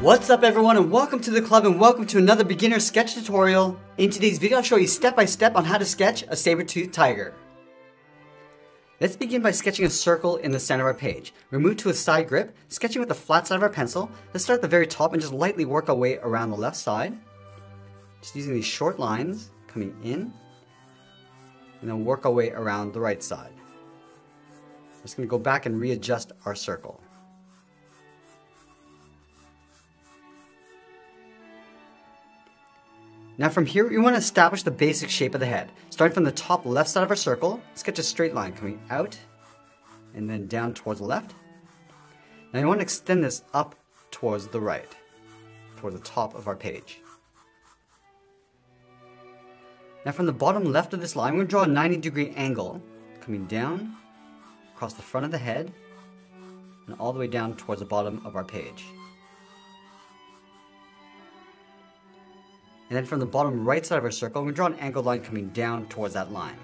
What's up everyone and welcome to the club and welcome to another beginner sketch tutorial. In today's video I'll show you step by step on how to sketch a saber-toothed tiger. Let's begin by sketching a circle in the center of our page. Remove to a side grip, sketching with the flat side of our pencil. Let's start at the very top and just lightly work our way around the left side. Just using these short lines coming in and then work our way around the right side. Just going to go back and readjust our circle. Now from here, we want to establish the basic shape of the head. Starting from the top left side of our circle, sketch a straight line coming out and then down towards the left. Now you want to extend this up towards the right, towards the top of our page. Now from the bottom left of this line, we're going to draw a 90 degree angle coming down across the front of the head and all the way down towards the bottom of our page. And then from the bottom right side of our circle, we draw an angled line coming down towards that line.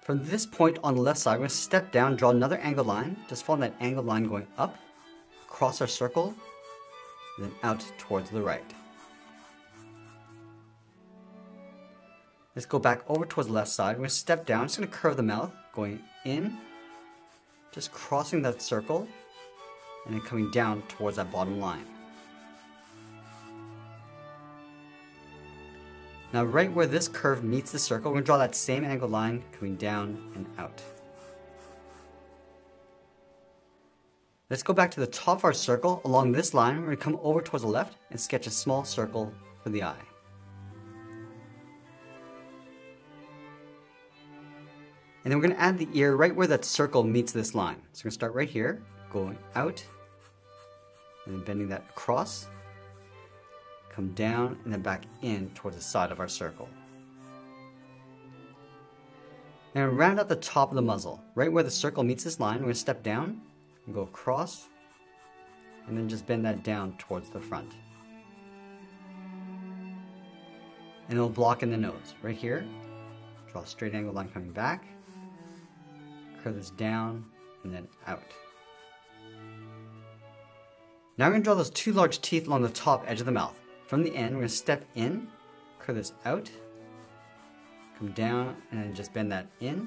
From this point on the left side, we're going to step down, draw another angled line, just follow that angled line going up, across our circle, and then out towards the right. Let's go back over towards the left side. We're going to step down, just going to curve the mouth, going in, just crossing that circle, and then coming down towards that bottom line. Now right where this curve meets the circle, we're going to draw that same angle line coming down and out. Let's go back to the top of our circle. Along this line, we're going to come over towards the left and sketch a small circle for the eye. And then we're going to add the ear right where that circle meets this line. So we're going to start right here, going out, and then bending that across, come down, and then back in towards the side of our circle. And round out the top of the muzzle. Right where the circle meets this line, we're to step down and go across, and then just bend that down towards the front. And it'll block in the nose. Right here, draw a straight angle line coming back, curve this down, and then out. Now we're going to draw those two large teeth along the top edge of the mouth. From the end, we're going to step in, curve this out, come down, and just bend that in.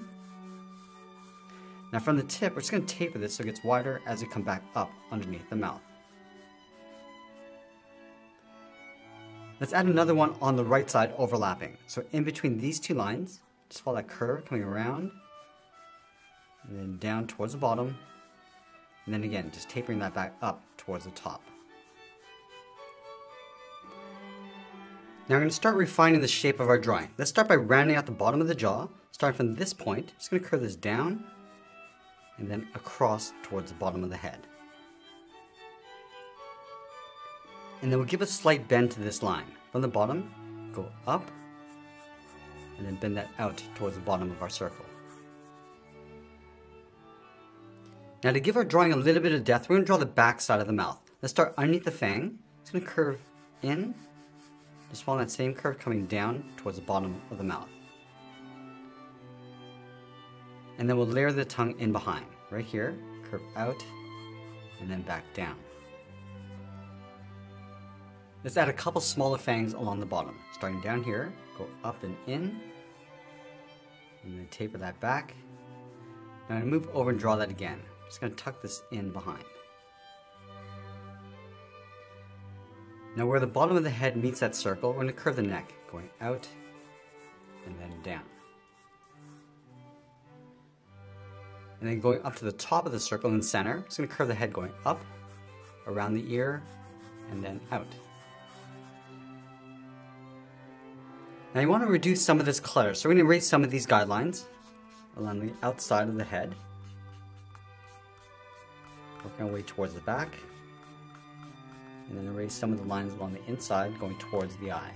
Now from the tip, we're just going to taper this so it gets wider as we come back up underneath the mouth. Let's add another one on the right side overlapping. So in between these two lines, just follow that curve coming around, and then down towards the bottom, and then again, just tapering that back up towards the top. Now we're going to start refining the shape of our drawing. Let's start by rounding out the bottom of the jaw. Starting from this point, just going to curve this down and then across towards the bottom of the head. And then we'll give a slight bend to this line. From the bottom, go up, and then bend that out towards the bottom of our circle. Now to give our drawing a little bit of depth, we're going to draw the back side of the mouth. Let's start underneath the fang. It's going to curve in, just follow that same curve coming down towards the bottom of the mouth. And then we'll layer the tongue in behind. Right here, curve out, and then back down. Let's add a couple smaller fangs along the bottom. Starting down here, go up and in, and then taper that back. Now I'm to move over and draw that again. Just to tuck this in behind. Now where the bottom of the head meets that circle, we're to curve the neck, going out and then down. And then going up to the top of the circle in the center, just to curve the head going up, around the ear, and then out. Now you want to reduce some of this clutter, so we're to erase some of these guidelines along the outside of the head. Working our way towards the back. And then erase some of the lines along the inside going towards the eye.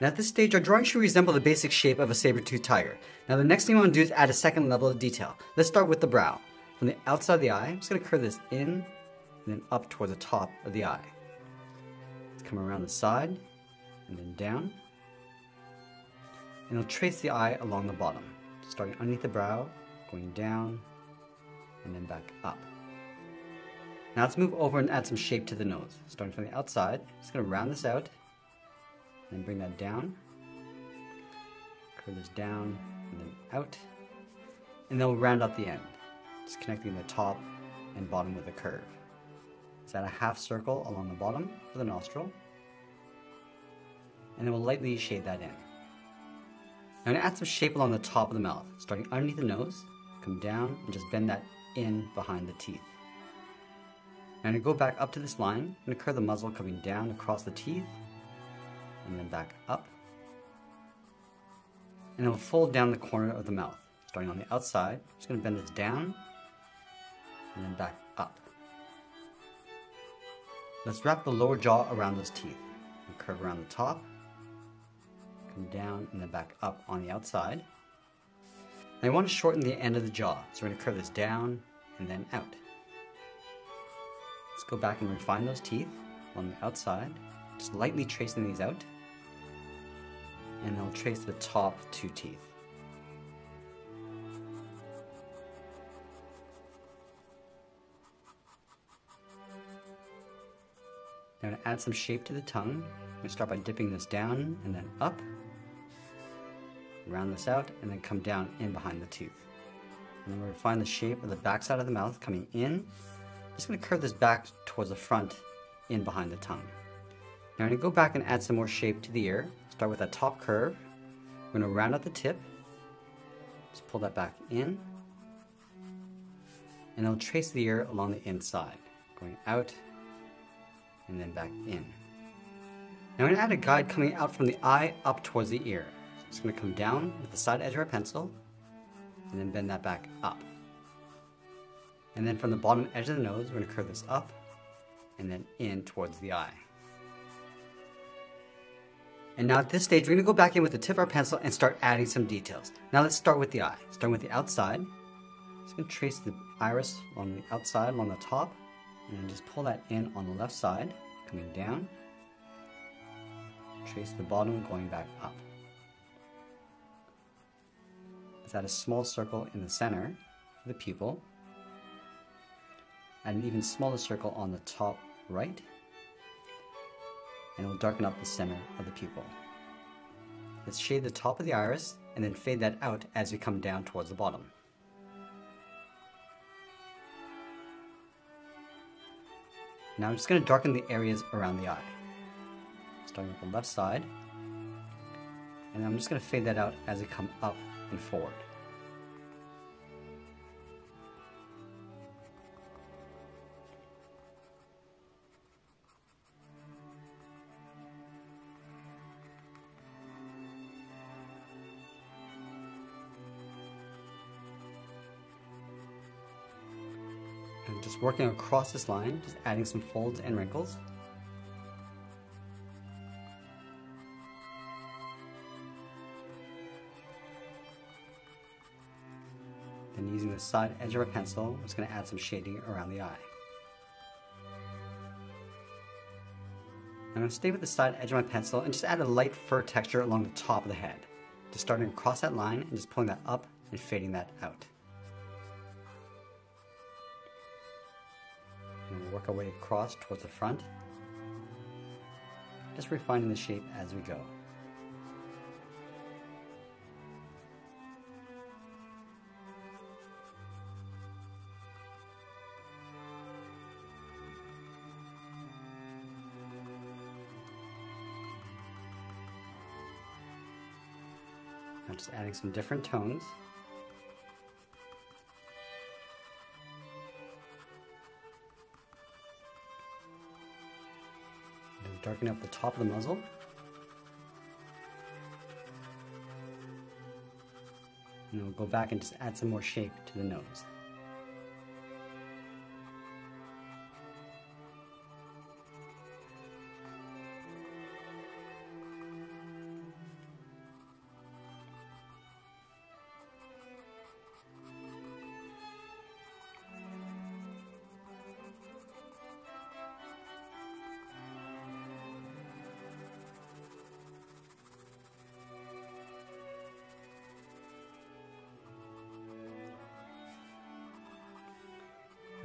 Now at this stage, our drawing should resemble the basic shape of a saber-toothed tiger. Now the next thing we want to do is add a second level of detail. Let's start with the brow. From the outside of the eye, I'm just going to curve this in and then up towards the top of the eye. Let's come around the side and then down. And I'll trace the eye along the bottom, starting underneath the brow, going down, and then back up. Now let's move over and add some shape to the nose. Starting from the outside, just gonna round this out, and then bring that down, curve this down, and then out, and then we'll round out the end, just connecting the top and bottom with a curve. Let's add a half circle along the bottom for the nostril, and then we'll lightly shade that in. Now I'm gonna add some shape along the top of the mouth, starting underneath the nose, come down, and just bend that in behind the teeth. I'm gonna go back up to this line, I'm curve the muzzle coming down across the teeth, and then back up. And then we'll fold down the corner of the mouth, starting on the outside. Just gonna bend this down, and then back up. Let's wrap the lower jaw around those teeth. And curve around the top, come down, and then back up on the outside. And I want to shorten the end of the jaw, so we're going to curve this down and then out. Let's go back and refine those teeth on the outside, just lightly tracing these out. And then we'll trace the top two teeth. Now to add some shape to the tongue, I'm going to start by dipping this down and then up. Round this out and then come down in behind the tooth. And then we're going to find the shape of the back side of the mouth coming in. I'm just going to curve this back towards the front in behind the tongue. Now I'm going to go back and add some more shape to the ear. Start with that top curve. We're going to round out the tip. Just pull that back in. And I'll trace the ear along the inside, going out and then back in. Now I'm going to add a guide coming out from the eye up towards the ear. Going to come down with the side edge of our pencil and then bend that back up. And then from the bottom edge of the nose, we're to curve this up and then in towards the eye. And now at this stage, we're to go back in with the tip of our pencil and start adding some details. Now let's start with the eye. Starting with the outside. Just to trace the iris on the outside, along the top, and then just pull that in on the left side, coming down. Trace the bottom going back up. Let's add a small circle in the center of the pupil. and an even smaller circle on the top right. And we'll darken up the center of the pupil. Let's shade the top of the iris and then fade that out as we come down towards the bottom. Now I'm just going to darken the areas around the eye. Starting with the left side. And I'm just going to fade that out as I come up and forward. Working across this line, just adding some folds and wrinkles. Then using the side edge of a pencil, I'm just going to add some shading around the eye. I'm going to stay with the side edge of my pencil and just add a light fur texture along the top of the head. Just starting across that line and just pulling that up and fading that out. Work our way across towards the front. Just refining the shape as we go. I'm just adding some different tones. Darken up the top of the muzzle. And we'll go back and just add some more shape to the nose.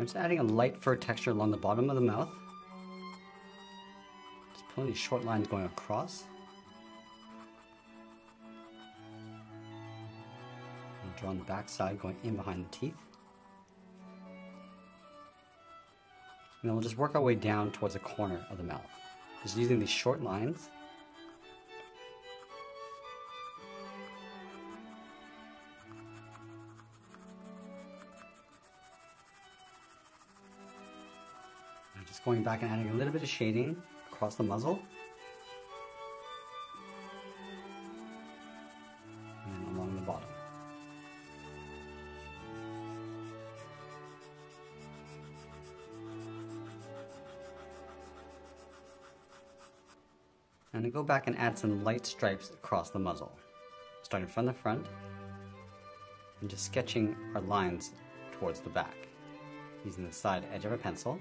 Just adding a light fur texture along the bottom of the mouth. Just pulling these short lines going across. And drawing the back side going in behind the teeth. And then we'll just work our way down towards the corner of the mouth. Just using these short lines. Going back and adding a little bit of shading across the muzzle. And along the bottom. And go back and add some light stripes across the muzzle, starting from the front and just sketching our lines towards the back using the side edge of a pencil.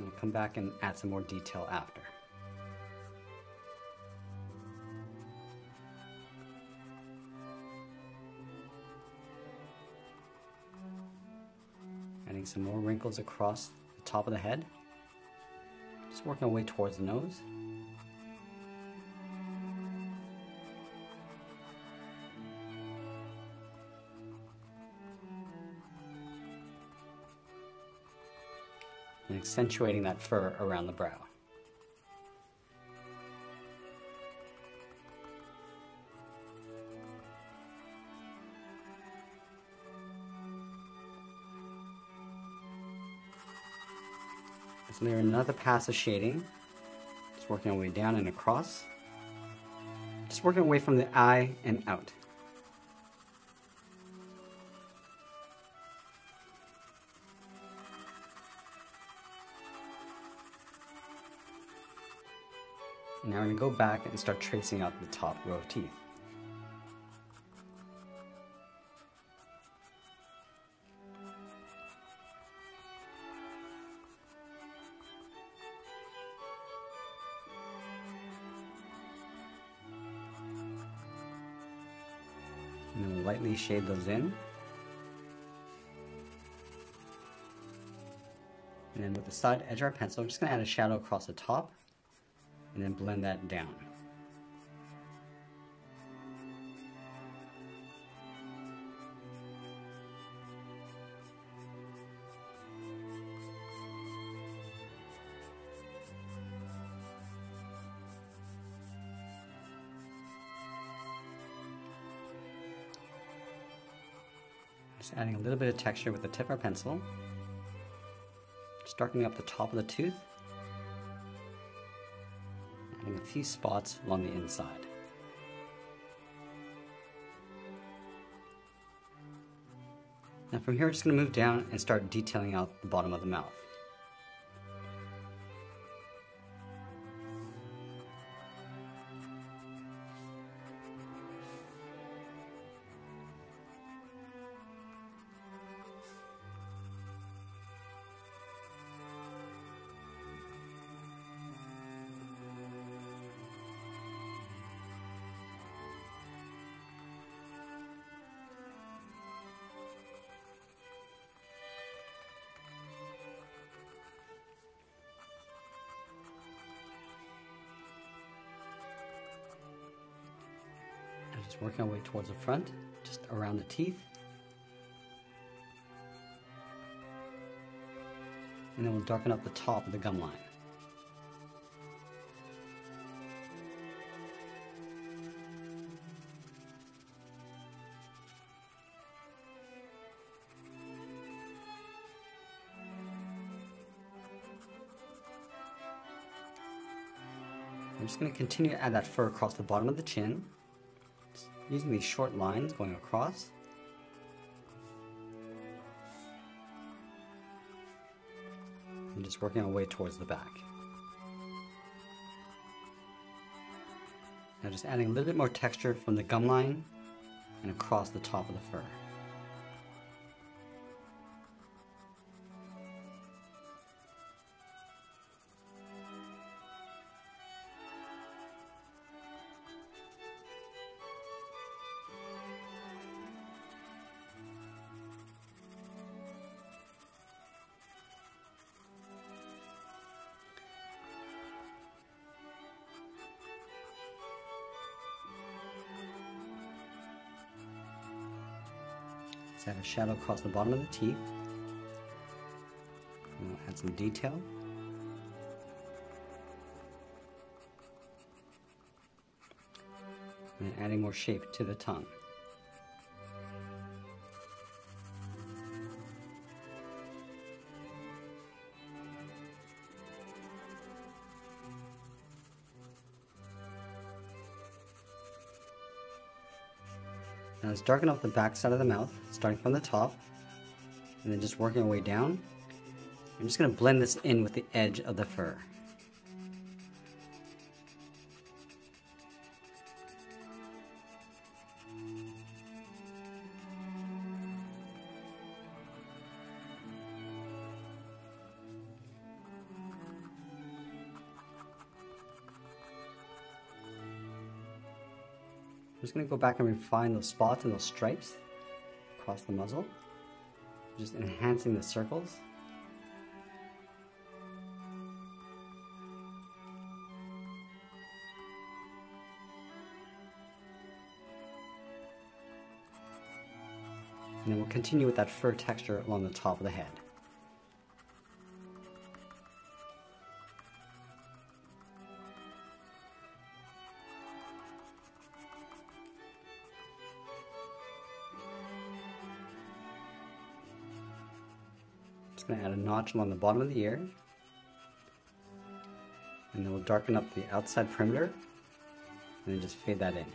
And we'll come back and add some more detail after. Adding some more wrinkles across the top of the head. Just working our way towards the nose. Accentuating that fur around the brow. So there another pass of shading. Just working our way down and across. Just working away from the eye and out. Now we're to go back and start tracing out the top row of teeth. And then lightly shade those in. And then with the side edge of our pencil, I'm just to add a shadow across the top and then blend that down. Just adding a little bit of texture with the tip of our pencil. Just darkening up the top of the tooth. Spots along the inside. Now from here, we're just going to move down and start detailing out the bottom of the mouth. Working our way towards the front, just around the teeth. And then we'll darken up the top of the gum line. I'm just going to continue to add that fur across the bottom of the chin, using these short lines going across. And just working our way towards the back. Now just adding a little bit more texture from the gum line and across the top of the fur. Shadow across the bottom of the teeth. we'll add some detail. And adding more shape to the tongue. Let's darken up the back side of the mouth, starting from the top, and then just working our way down. I'm just going to blend this in with the edge of the fur. I'm just going to go back and refine those spots and those stripes across the muzzle. Just enhancing the circles. And then we'll continue with that fur texture along the top of the head. Going to add a notch along the bottom of the ear. And then we'll darken up the outside perimeter and then just fade that in.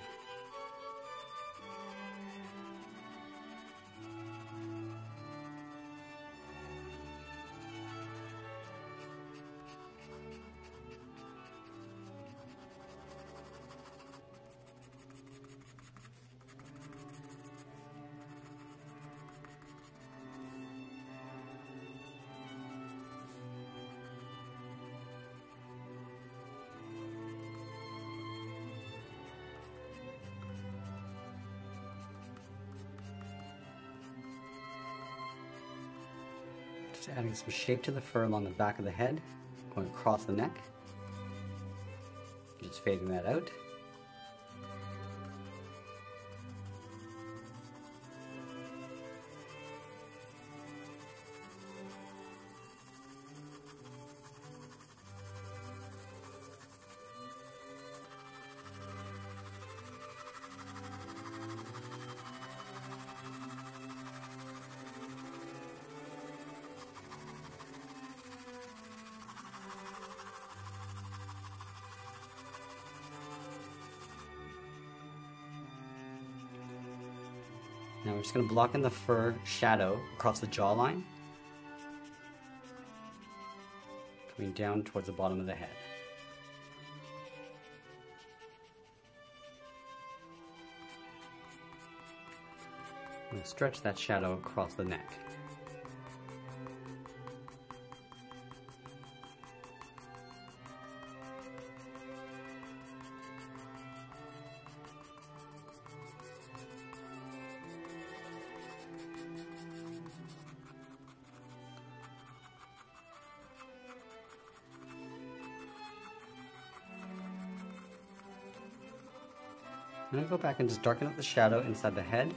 Just adding some shape to the fur along the back of the head, going across the neck. Just fading that out. Now we're just going to block in the fur shadow across the jawline. Coming down towards the bottom of the head. stretch that shadow across the neck. I'm to go back and just darken up the shadow inside the head.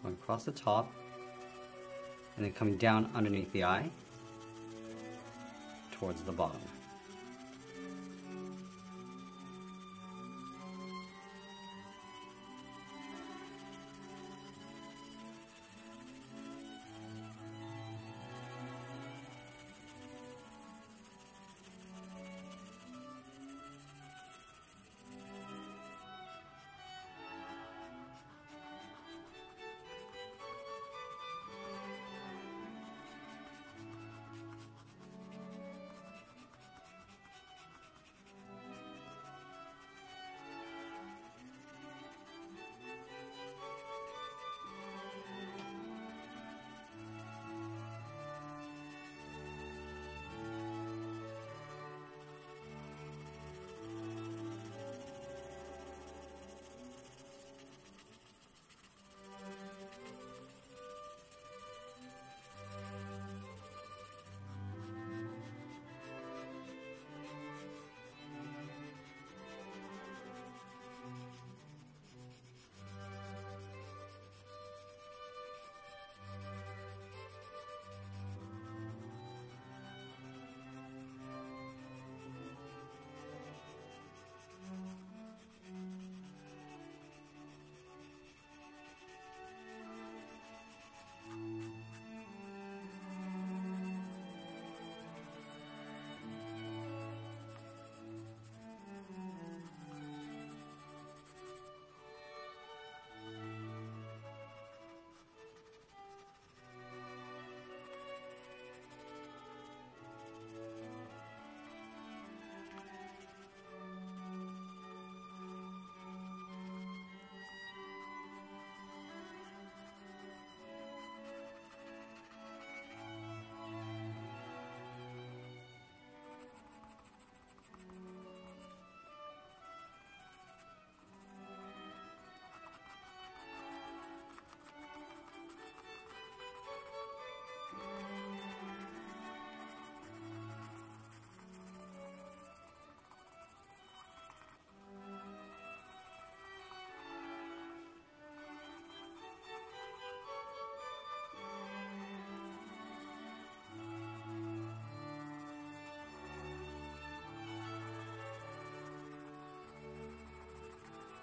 Going across the top. And then coming down underneath the eye. Towards the bottom.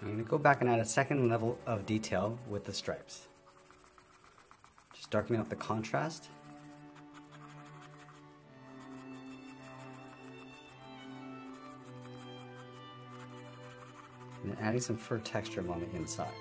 I'm going to go back and add a second level of detail with the stripes. Just darkening up the contrast. And adding some fur texture along the inside.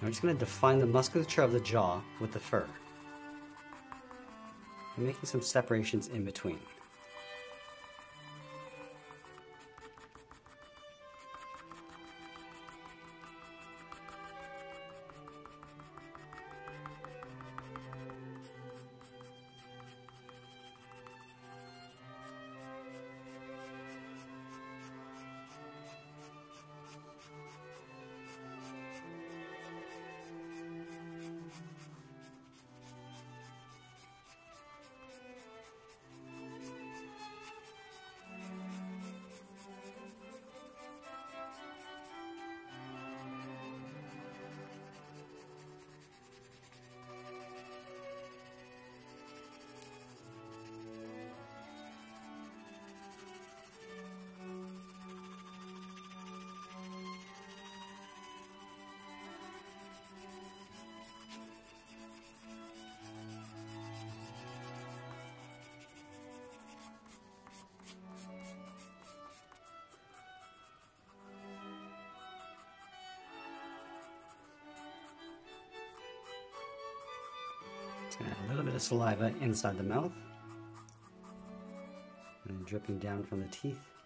I'm just going to define the musculature of the jaw with the fur. I'm making some separations in between. A little bit of saliva inside the mouth and dripping down from the teeth.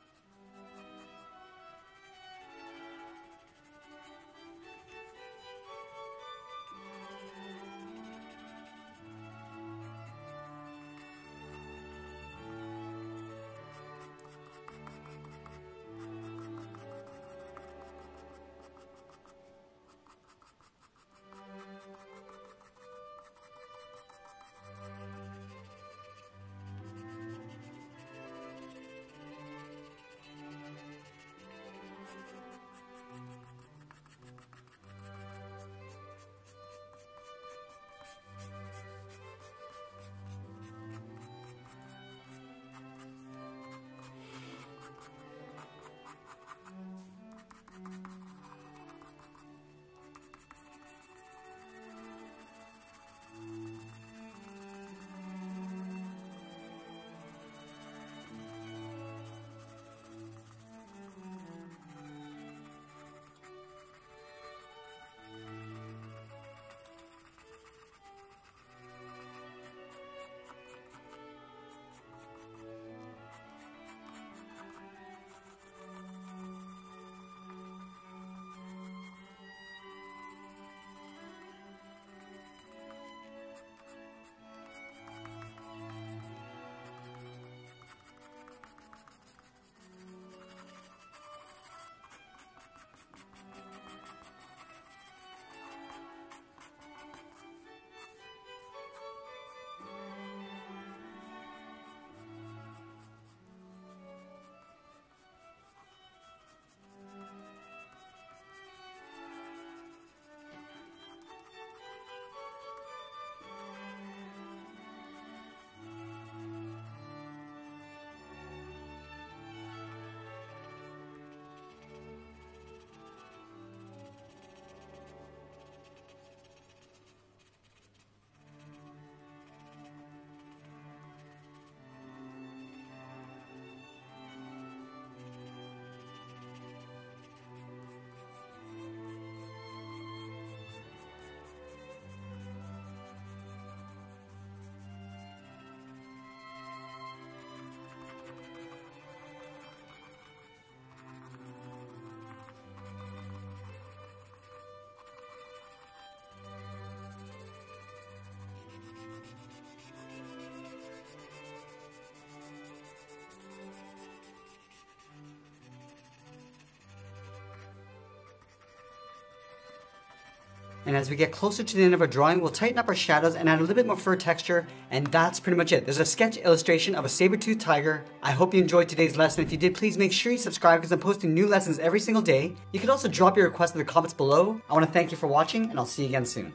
And as we get closer to the end of our drawing, we'll tighten up our shadows and add a little bit more fur texture, and that's pretty much it. There's a sketch illustration of a saber-toothed tiger. I hope you enjoyed today's lesson. If you did, please make sure you subscribe because I'm posting new lessons every single day. You can also drop your request in the comments below. I want to thank you for watching, and I'll see you again soon.